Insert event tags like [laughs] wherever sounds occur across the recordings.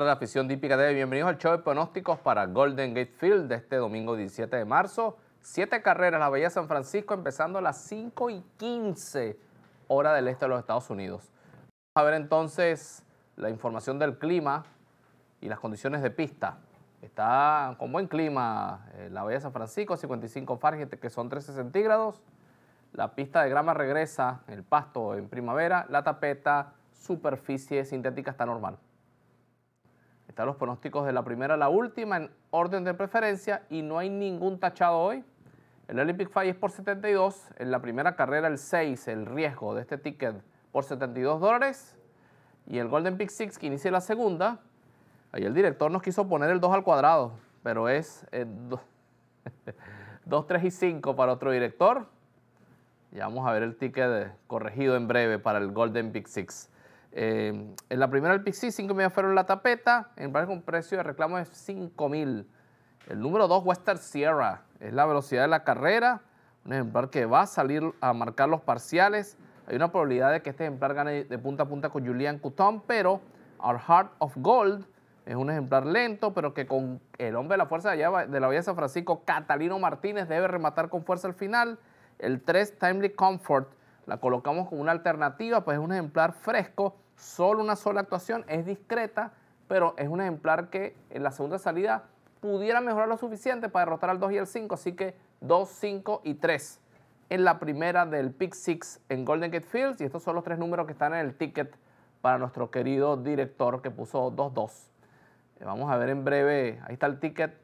tardes, afición típica de Bienvenidos al show de pronósticos para Golden Gate Field de este domingo 17 de marzo. Siete carreras, la Bahía San Francisco, empezando a las 5 y 15 hora del este de los Estados Unidos. Vamos a ver entonces la información del clima y las condiciones de pista. Está con buen clima eh, la Bahía San Francisco, 55 Fahrenheit, que son 13 centígrados. La pista de grama regresa, el pasto en primavera, la tapeta, superficie sintética está normal. Están los pronósticos de la primera a la última en orden de preferencia y no hay ningún tachado hoy. El Olympic Five es por 72, en la primera carrera el 6, el riesgo de este ticket por 72 dólares. Y el Golden Pick 6 que inicia la segunda, ahí el director nos quiso poner el 2 al cuadrado, pero es 2, 3 [laughs] y 5 para otro director. Ya vamos a ver el ticket corregido en breve para el Golden Pick 6. Eh, en la primera el Pick 6, 5 millas fueron la tapeta, en con precio de reclamo de 5 mil. El número 2, Western Sierra, es la velocidad de la carrera, un ejemplar que va a salir a marcar los parciales. Hay una probabilidad de que este ejemplar gane de punta a punta con Julian Couton, pero Our Heart of Gold es un ejemplar lento, pero que con el hombre de la fuerza de, allá, de la Villa de San Francisco, Catalino Martínez, debe rematar con fuerza al final. El 3, Timely Comfort, la colocamos como una alternativa, pues es un ejemplar fresco, solo una sola actuación, es discreta, pero es un ejemplar que en la segunda salida pudiera mejorar lo suficiente para derrotar al 2 y el 5, así que 2, 5 y 3 en la primera del Pick 6 en Golden Gate Fields y estos son los tres números que están en el ticket para nuestro querido director que puso 2-2. Eh, vamos a ver en breve, ahí está el ticket.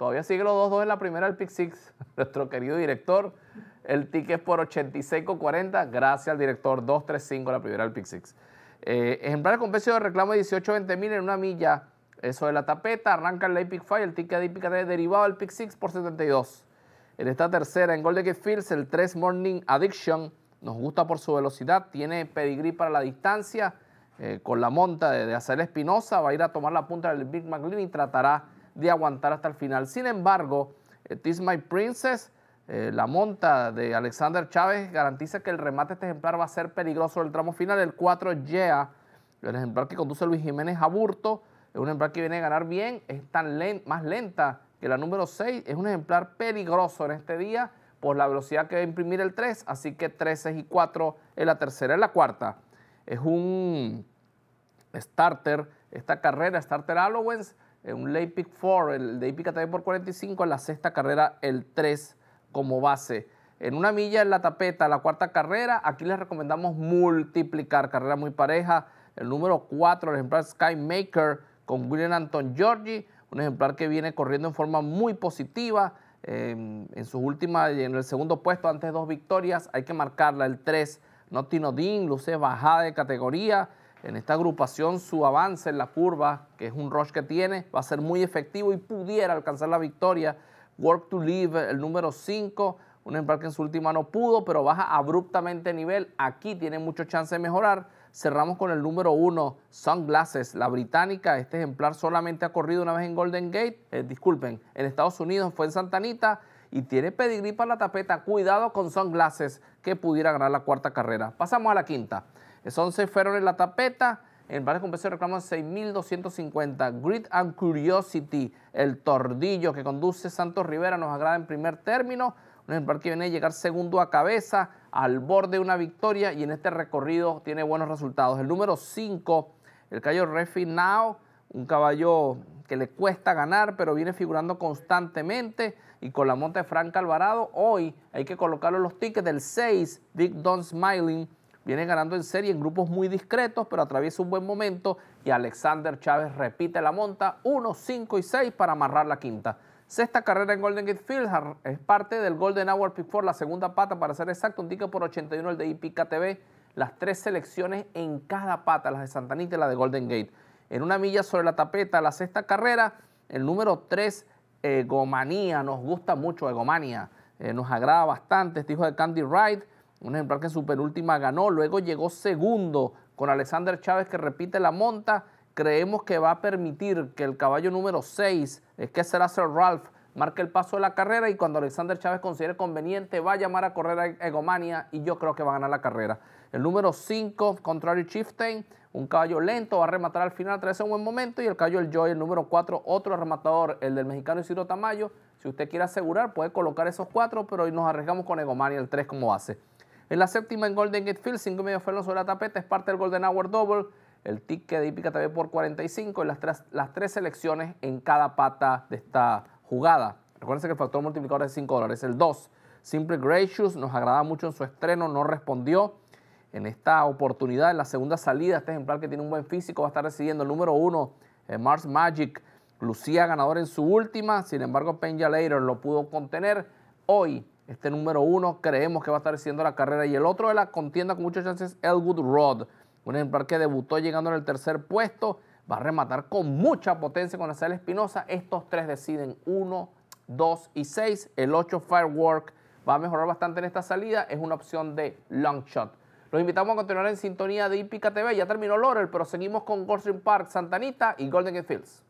Todavía sigue los 2-2 en la primera del Pick 6, [laughs] nuestro querido director. El ticket es por 86,40, gracias al director 235 la primera del Pick 6. Eh, ejemplar con precio de reclamo de 18-20 mil en una milla eso de la tapeta, arranca el Epic Fire, el ticket de derivado del Pick 6 por 72. En esta tercera, en Golden Gate Fields, el 3 Morning Addiction nos gusta por su velocidad, tiene pedigrí para la distancia, eh, con la monta de, de Espinosa, va a ir a tomar la punta del Big McLean y tratará de aguantar hasta el final. Sin embargo, eh, This My Princess, eh, la monta de Alexander Chávez, garantiza que el remate de este ejemplar va a ser peligroso el tramo final. El 4 Yea, el ejemplar que conduce Luis Jiménez Aburto, es un ejemplar que viene a ganar bien, es tan más lenta que la número 6, es un ejemplar peligroso en este día por la velocidad que va a imprimir el 3, así que 3, 6 y 4 en la tercera. En la cuarta es un starter, esta carrera, starter Allowance, un pick 4, el pick también por 45, en la sexta carrera el 3 como base. En una milla en la tapeta, la cuarta carrera, aquí les recomendamos multiplicar, carrera muy pareja. El número 4, el ejemplar Sky Maker, con William Anton Giorgi, un ejemplar que viene corriendo en forma muy positiva. en su última, en el segundo puesto, antes de dos victorias, hay que marcarla, el 3, Notino Dean, luce bajada de categoría. En esta agrupación su avance en la curva, que es un rush que tiene, va a ser muy efectivo y pudiera alcanzar la victoria. Work to Live, el número 5, un ejemplar que en su última no pudo, pero baja abruptamente de nivel. Aquí tiene mucho chance de mejorar. Cerramos con el número uno, Sunglasses, la británica. Este ejemplar solamente ha corrido una vez en Golden Gate, eh, disculpen, en Estados Unidos, fue en Santa Anita y tiene pedigrí para la tapeta. Cuidado con Sunglasses, que pudiera ganar la cuarta carrera. Pasamos a la quinta. Son seis fueron en la tapeta. En varios con precio reclamo 6.250. Grit and Curiosity, el tordillo que conduce Santos Rivera, nos agrada en primer término. Un ejemplar que viene a llegar segundo a cabeza al borde de una victoria y en este recorrido tiene buenos resultados. El número 5, el caballo Refi Now, un caballo que le cuesta ganar, pero viene figurando constantemente. Y con la monta de Frank Alvarado, hoy hay que colocarlo en los tickets del 6, Big Don Smiling. Viene ganando en serie en grupos muy discretos, pero atraviesa un buen momento. Y Alexander Chávez repite la monta 1, 5 y 6 para amarrar la quinta. Sexta carrera en Golden Gate Field, es parte del Golden Hour Pick 4, la segunda pata para ser exacto, un ticket por 81 el de Ipica TV, las tres selecciones en cada pata, las de Santanita y la de Golden Gate. En una milla sobre la tapeta, la sexta carrera, el número 3, Egomanía, nos gusta mucho Egomania, eh, nos agrada bastante, este hijo de Candy Wright, un ejemplar que en su penúltima ganó, luego llegó segundo con Alexander Chávez que repite la monta, creemos que va a permitir que el caballo número 6, es que será Sir Ralph, marque el paso de la carrera y cuando Alexander Chávez considere conveniente va a llamar a correr a Egomania y yo creo que va a ganar la carrera. El número 5, Contrary Chieftain, un caballo lento, va a rematar al final, trae un buen momento. Y el caballo El Joy, el número 4, otro rematador, el del mexicano Isidro Tamayo. Si usted quiere asegurar, puede colocar esos cuatro, pero hoy nos arriesgamos con Egomania el 3 como base. En la séptima en Golden Gate Field, 5 medio fueron sobre la tapeta, es parte del Golden Hour Double. El ticket de Hípica TV por 45 y las tres, las tres selecciones en cada pata de esta jugada. Recuerden que el factor multiplicador es 5 dólares. El 2, Simple Gracious, nos agrada mucho en su estreno, no respondió. En esta oportunidad, en la segunda salida, este ejemplar que tiene un buen físico va a estar recibiendo el número 1, eh, Mars Magic. Lucía ganador en su última, sin embargo Penja Later lo pudo contener. Hoy, este número 1 creemos que va a estar recibiendo la carrera. Y el otro de la contienda con muchas chances, Elwood Rod. Un ejemplar que debutó llegando en el tercer puesto. Va a rematar con mucha potencia con sala espinosa. Estos tres deciden 1, 2 y 6. El 8 Firework va a mejorar bastante en esta salida. Es una opción de long shot. Los invitamos a continuar en sintonía de Hípica TV. Ya terminó Laurel, pero seguimos con Goldstream Park, Santa Anita y Golden Gate Fields.